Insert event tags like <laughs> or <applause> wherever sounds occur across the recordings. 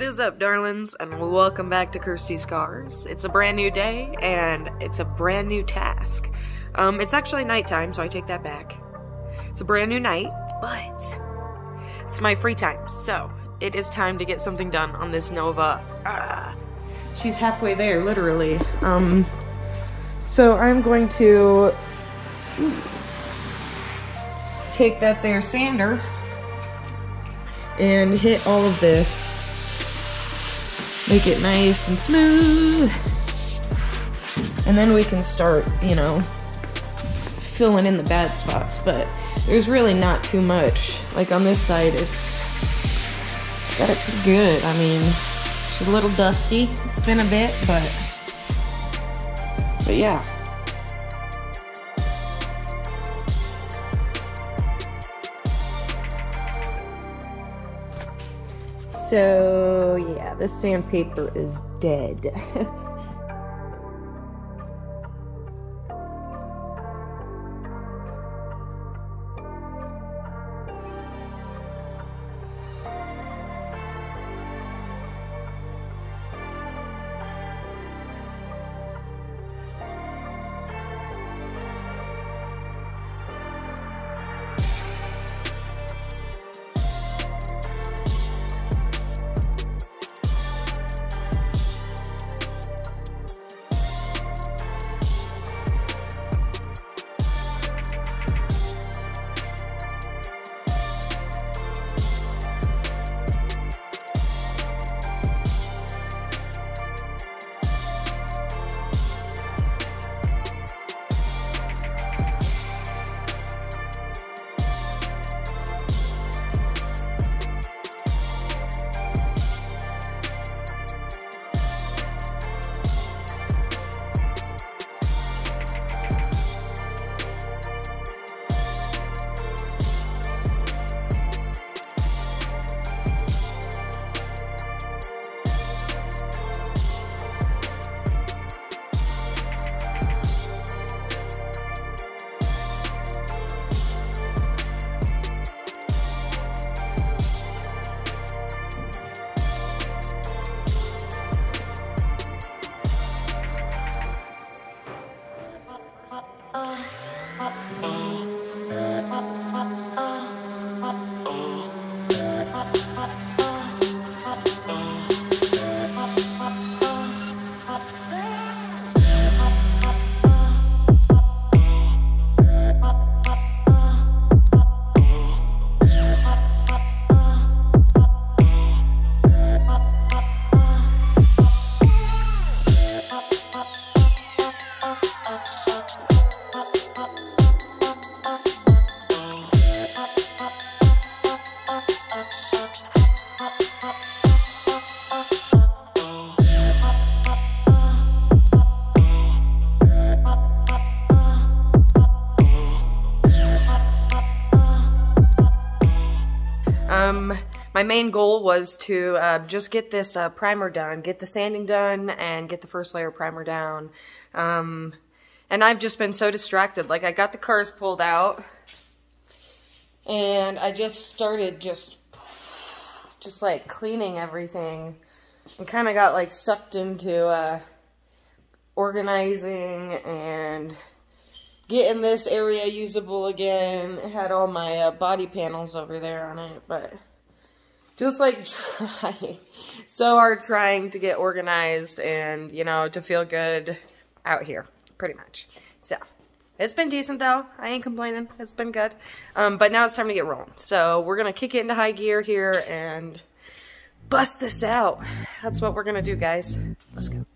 up, darlings, and welcome back to Kirstie's Karz. It's a brand new day, and it's a brand new task. Um, it's actually nighttime, so I take that back. It's a brand new night, but it's my free time, so it is time to get something done on this Nova. Ah. She's halfway there, literally. Um, so I'm going to take that there sander and hit all of this. Make it nice and smooth. And then we can start, you know, filling in the bad spots, but there's really not too much. Like on this side, it's got it pretty good. I mean, it's a little dusty. It's been a bit, but, but yeah. So, yeah, this sandpaper is dead. <laughs> my main goal was to uh, just get this uh, primer done, get the sanding done, and get the first layer primer down. Um, and I've just been so distracted. Like, I got the cars pulled out, and I just started just, just like cleaning everything, and kind of got like sucked into uh, organizing and getting this area usable again. had all my uh, body panels over there on it, but just like <laughs> trying so hard trying to get organized and, you know, to feel good out here, pretty much. So, it's been decent though. I ain't complaining. It's been good. Um, but now it's time to get rolling. So we're going to kick it into high gear here and bust this out. That's what we're going to do, guys. Let's go.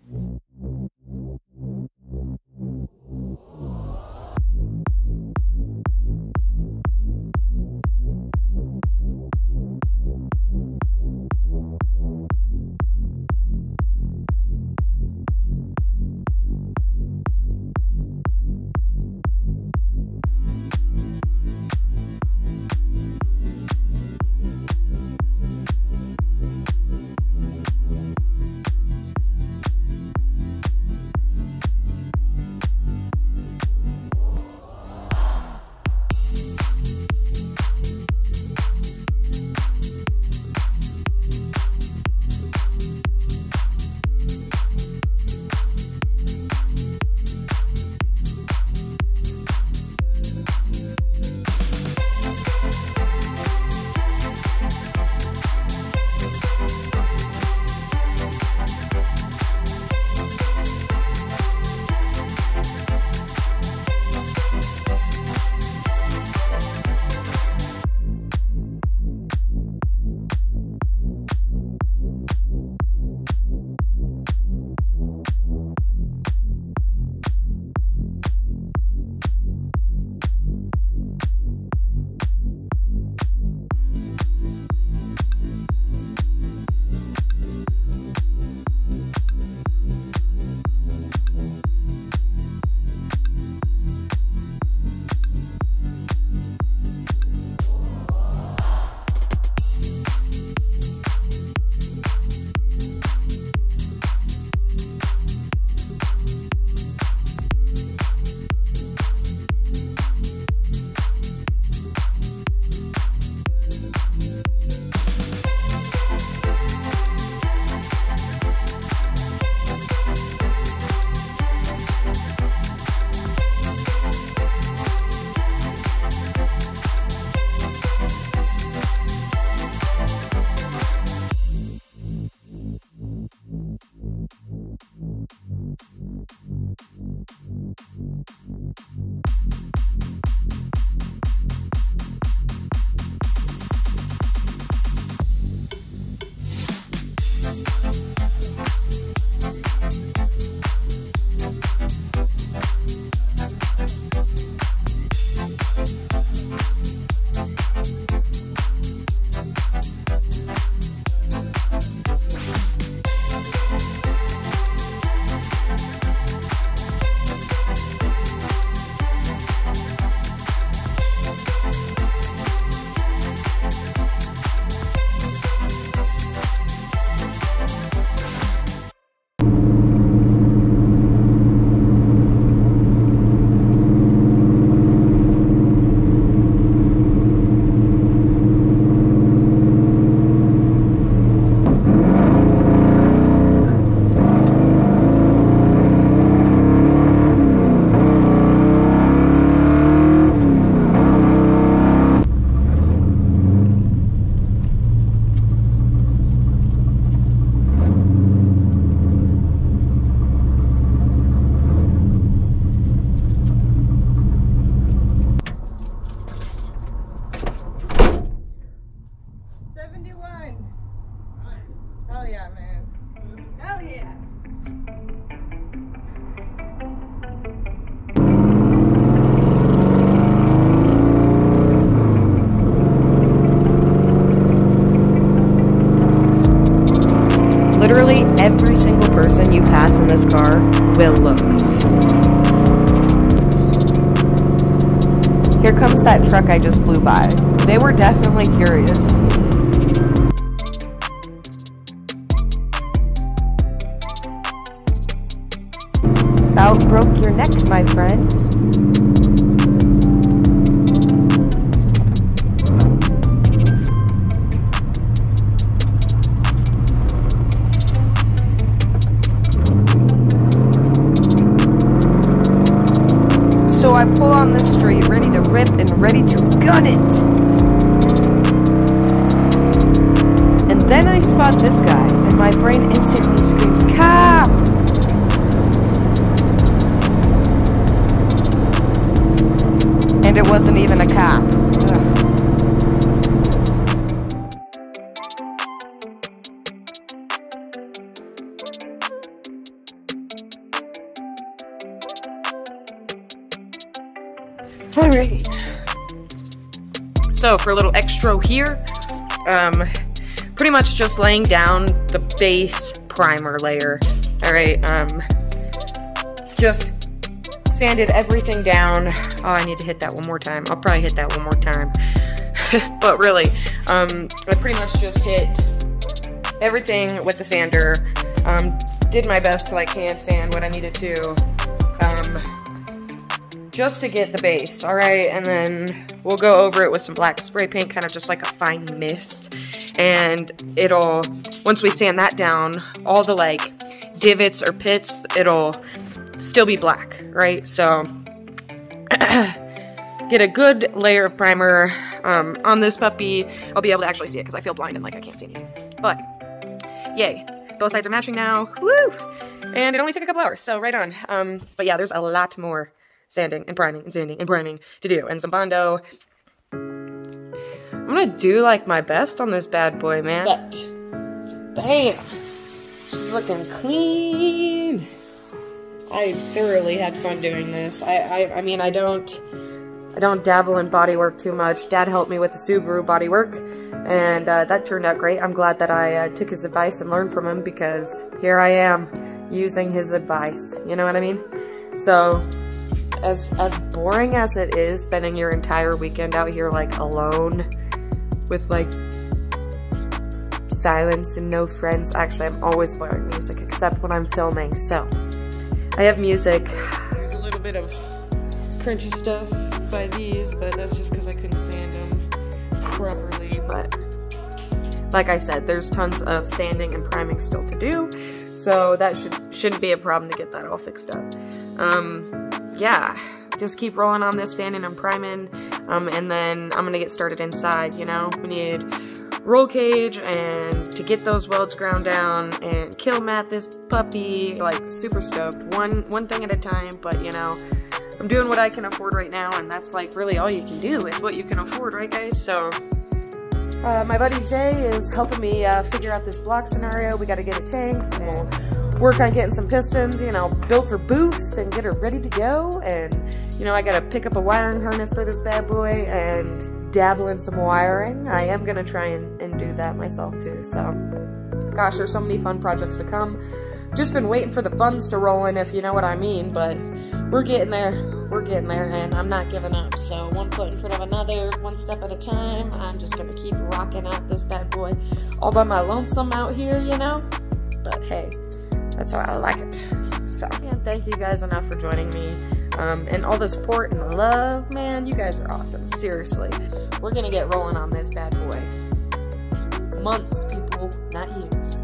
Will look. Here comes that truck I just blew by. They were definitely curious. About broke your neck, my friend. Ready to gun it. And then I spot this guy, and my brain instantly screams, Cop! And it wasn't even a cop. All right. So for a little extra here, um, pretty much just laying down the base primer layer. All right. Um, just sanded everything down. Oh, I need to hit that one more time. I'll probably hit that one more time. <laughs> but really, um, I pretty much just hit everything with the sander. Um, did my best to like hand sand what I needed to. Um, just to get the base, alright? And then we'll go over it with some black spray paint, kind of just like a fine mist. And it'll, once we sand that down, all the like divots or pits, it'll still be black, right? So, <clears throat> get a good layer of primer um, on this puppy. I'll be able to actually see it because I feel blind and like I can't see anything. But, yay. Both sides are matching now. Woo! And it only took a couple hours, so right on. Um, but yeah, there's a lot more sanding and priming and sanding and priming to do. And some Bondo. I'm gonna do like my best on this bad boy, man. But, bam! She's looking clean. I thoroughly had fun doing this. I, I, I mean, I don't, I don't dabble in bodywork too much. Dad helped me with the Subaru bodywork, and uh, that turned out great. I'm glad that I uh, took his advice and learned from him because here I am using his advice. You know what I mean? So, as as boring as it is, spending your entire weekend out here like alone with like silence and no friends. Actually, I'm always wearing music except when I'm filming. So. I have music. There's a little bit of crunchy stuff by these, but that's just because I couldn't sand them properly. But like I said, there's tons of sanding and priming still to do, so that should, shouldn't be a problem to get that all fixed up. Um, yeah, just keep rolling on this sanding and priming, um, and then I'm gonna get started inside, you know? We need roll cage and to get those welds ground down and Kilmat this puppy like super stoked. One one thing at a time but you know i'm doing what i can afford right now and that's like really all you can do is what you can afford right guys? So uh, my buddy jay is helping me uh, figure out this block scenario. We got to get it tanked and work on getting some pistons you know built for boost and get her ready to go and you know i gotta pick up a wiring harness for this bad boy and dabble in some wiring. I am going to try and, and do that myself too. So, gosh, there's so many fun projects to come. Just been waiting for the funds to roll in, if you know what I mean. But we're getting there. We're getting there, and I'm not giving up. So, one foot in front of another, one step at a time. I'm just going to keep rocking out this bad boy all by my lonesome out here, you know? But hey, that's how I like it. So, thank you guys enough for joining me. Um, and all the support and love, man, you guys are awesome. Seriously. We're gonna get rolling on this bad boy. Months, people, not years.